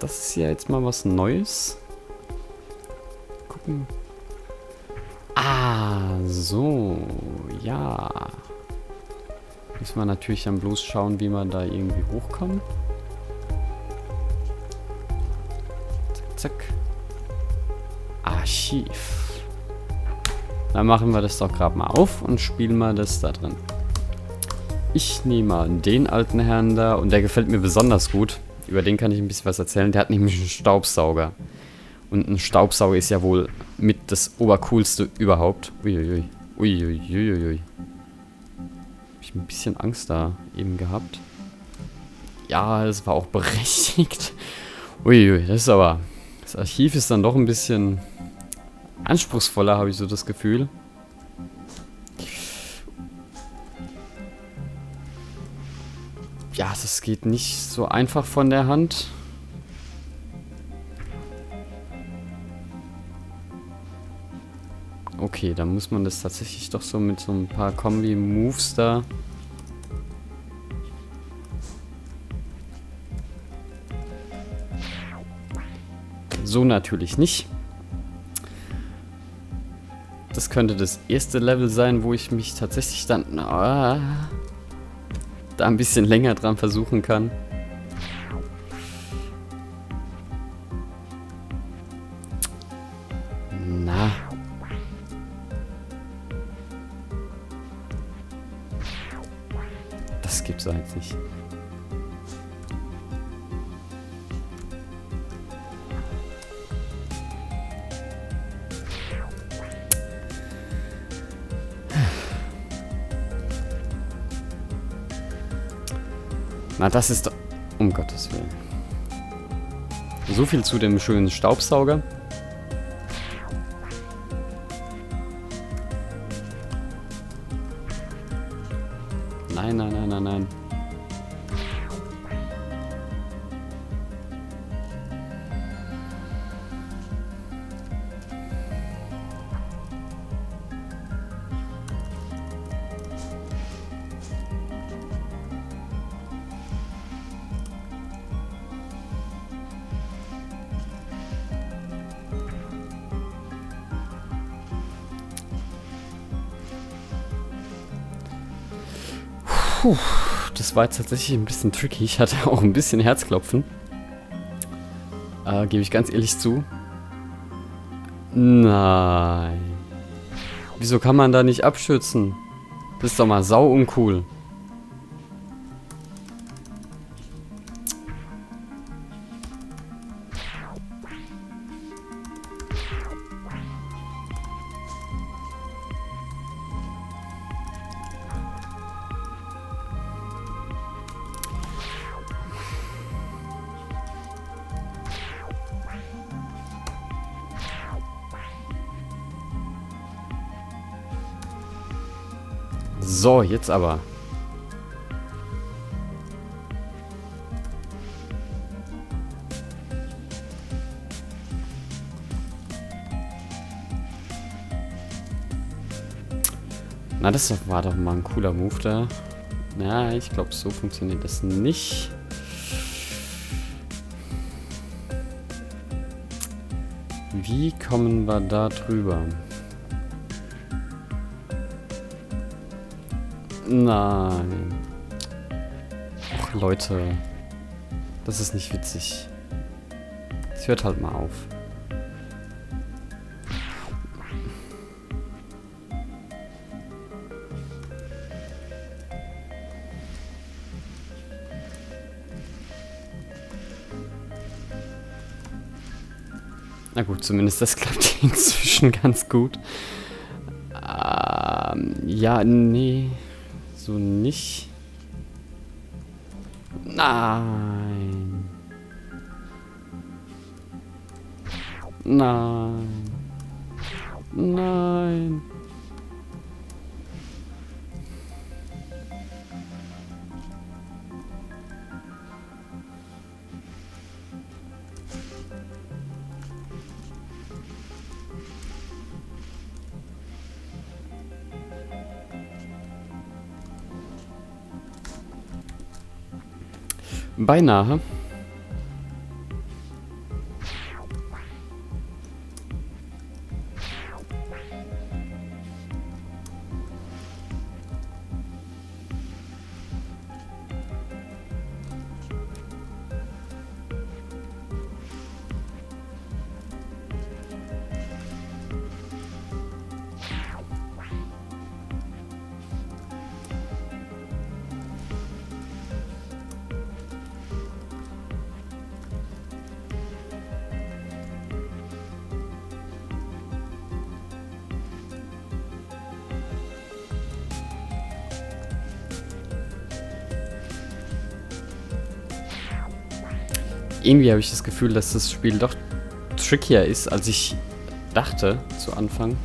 Das ist ja jetzt mal was Neues. Gucken. Ah, so. Ja. Müssen wir natürlich dann bloß schauen, wie man da irgendwie hochkommt. Zack, zack. Archiv. Dann machen wir das doch gerade mal auf und spielen mal das da drin. Ich nehme mal den alten Herrn da und der gefällt mir besonders gut. Über den kann ich ein bisschen was erzählen. Der hat nämlich einen Staubsauger. Und ein Staubsauger ist ja wohl mit das Obercoolste überhaupt. Uiuiui. Uiuiuiui. Hab ich ein bisschen Angst da eben gehabt. Ja, das war auch berechtigt. Uiui, das ist aber... Das Archiv ist dann doch ein bisschen anspruchsvoller, habe ich so das Gefühl. Ja, das geht nicht so einfach von der Hand. Okay, dann muss man das tatsächlich doch so mit so ein paar Kombi-Moves da... So natürlich nicht. Das könnte das erste Level sein, wo ich mich tatsächlich dann ah, da ein bisschen länger dran versuchen kann. Na. Das gibt's eigentlich nicht. Na, das ist... Um Gottes Willen. So viel zu dem schönen Staubsauger. Puh, das war jetzt tatsächlich ein bisschen tricky. Ich hatte auch ein bisschen Herzklopfen. Äh, Gebe ich ganz ehrlich zu. Nein. Wieso kann man da nicht abschützen? Das ist doch mal sau uncool. So, jetzt aber. Na, das war doch mal ein cooler Move da. Ja, ich glaube, so funktioniert das nicht. Wie kommen wir da drüber? Nein. Och, Leute. Das ist nicht witzig. Es hört halt mal auf. Na gut, zumindest das klappt inzwischen ganz gut. Ähm, ja, nee. So nicht. Nein. Nein. Nein. Beinahe. Irgendwie habe ich das Gefühl, dass das Spiel doch trickier ist, als ich dachte zu Anfang.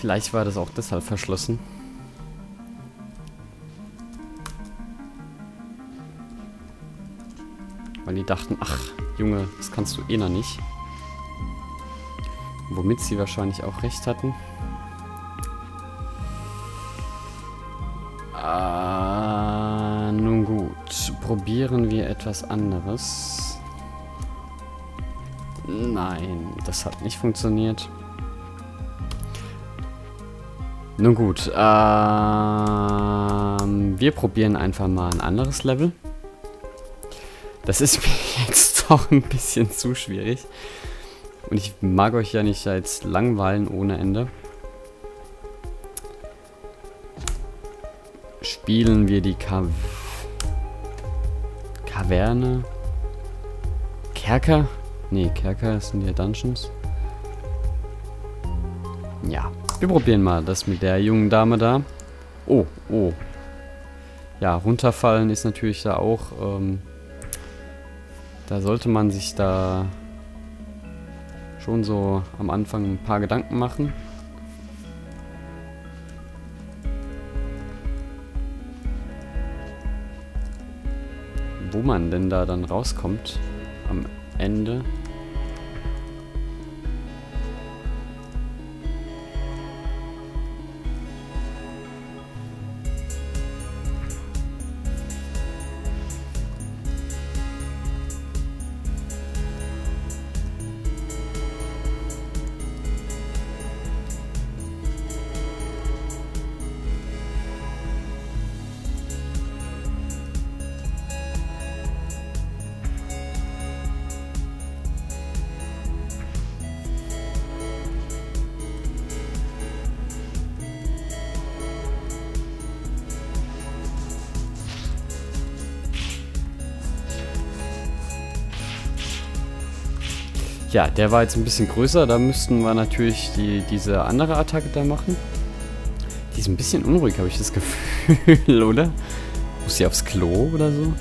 Vielleicht war das auch deshalb verschlossen. Weil die dachten, ach, Junge, das kannst du eh noch nicht. Womit sie wahrscheinlich auch recht hatten. Ah, nun gut. Probieren wir etwas anderes. Nein, das hat nicht funktioniert. Nun gut, ähm, wir probieren einfach mal ein anderes Level. Das ist mir jetzt doch ein bisschen zu schwierig. Und ich mag euch ja nicht jetzt langweilen ohne Ende. Spielen wir die Ka Kaverne? Kerker? Ne, Kerker sind ja Dungeons. Ja, wir probieren mal das mit der jungen Dame da. Oh, oh. Ja, runterfallen ist natürlich da auch... Ähm, da sollte man sich da schon so am Anfang ein paar Gedanken machen. Wo man denn da dann rauskommt am Ende. Ja, der war jetzt ein bisschen größer. Da müssten wir natürlich die, diese andere Attacke da machen. Die ist ein bisschen unruhig, habe ich das Gefühl, oder? Muss sie aufs Klo oder so?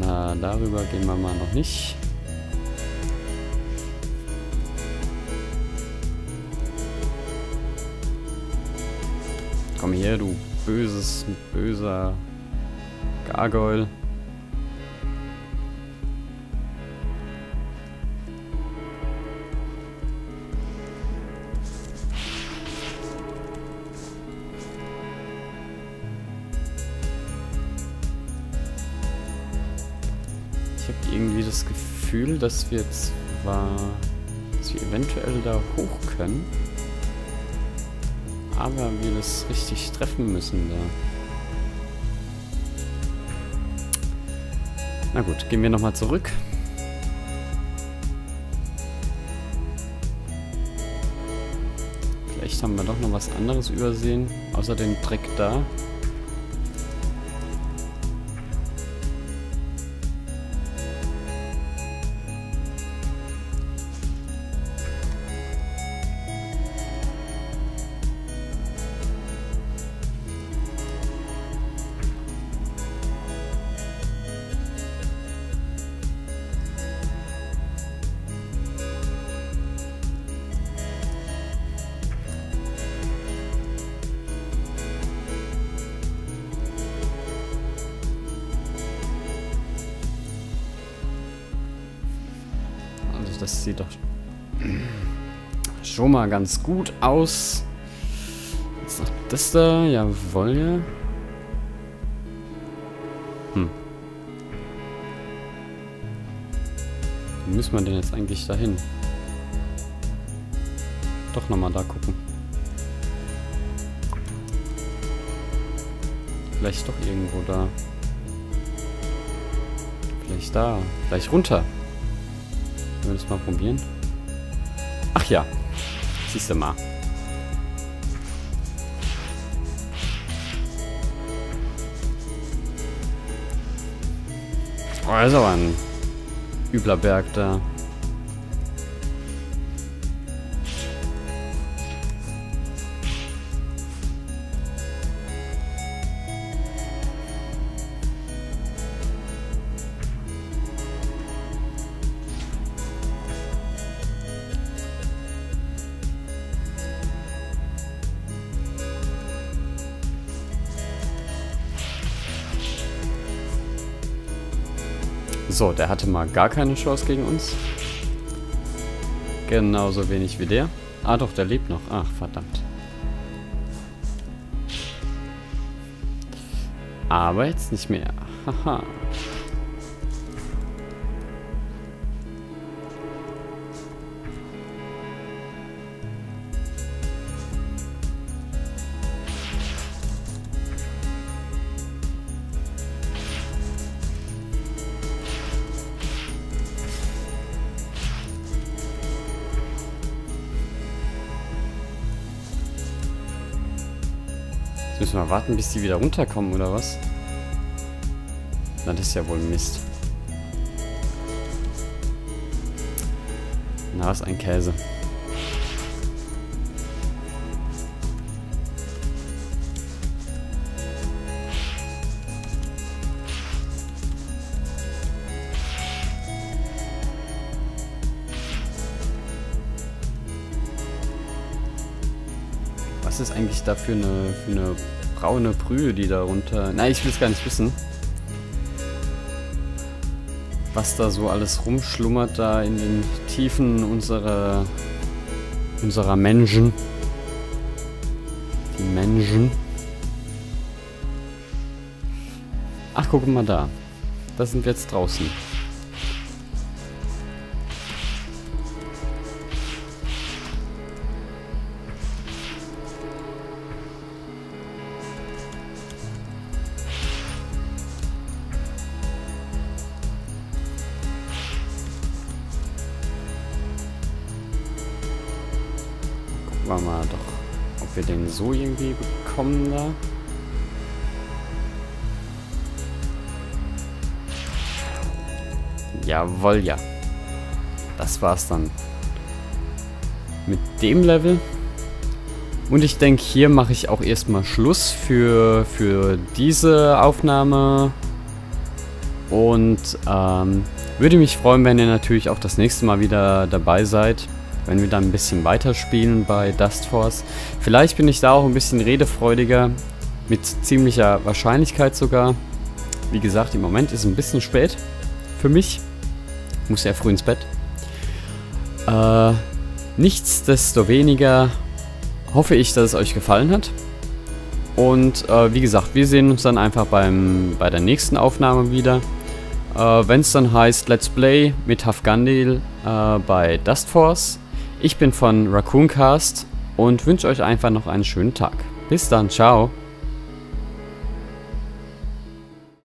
Na, darüber gehen wir mal noch nicht. Komm her, du böses, böser Gargoyle. Gefühl, dass wir zwar, dass wir eventuell da hoch können, aber wir das richtig treffen müssen da. Na gut, gehen wir nochmal zurück. Vielleicht haben wir doch noch was anderes übersehen, außer den Dreck da. Das sieht doch schon mal ganz gut aus. Jetzt noch das da, jawohl, ja. Hm. Wie müssen wir denn jetzt eigentlich dahin? Doch nochmal da gucken. Vielleicht doch irgendwo da. Vielleicht da. Vielleicht runter. Wollen wir das mal probieren? Ach ja. Siehst du mal. Oh, ist aber ein übler Berg da. So, der hatte mal gar keine Chance gegen uns. Genauso wenig wie der. Ah doch, der lebt noch. Ach, verdammt. Aber jetzt nicht mehr. Haha. Jetzt müssen wir warten, bis die wieder runterkommen, oder was? Na, das ist ja wohl Mist. Na, was ein Käse. Was ist eigentlich da für eine, für eine braune Brühe, die da runter... Nein, ich will es gar nicht wissen. Was da so alles rumschlummert da in den Tiefen unserer... unserer Menschen. Die Menschen. Ach, guck mal da. Da sind wir jetzt draußen. Wir mal doch, ob wir den so irgendwie bekommen da. Jawohl, ja. Das war's dann. Mit dem Level. Und ich denke, hier mache ich auch erstmal Schluss für, für diese Aufnahme. Und ähm, würde mich freuen, wenn ihr natürlich auch das nächste Mal wieder dabei seid. Wenn wir dann ein bisschen weiterspielen bei Dust Force. Vielleicht bin ich da auch ein bisschen redefreudiger. Mit ziemlicher Wahrscheinlichkeit sogar. Wie gesagt, im Moment ist es ein bisschen spät für mich. Muss ja früh ins Bett. Äh, nichtsdestoweniger hoffe ich, dass es euch gefallen hat. Und äh, wie gesagt, wir sehen uns dann einfach beim, bei der nächsten Aufnahme wieder. Äh, Wenn es dann heißt Let's Play mit Hafgandil äh, bei Dust Force. Ich bin von Raccooncast und wünsche euch einfach noch einen schönen Tag. Bis dann, ciao.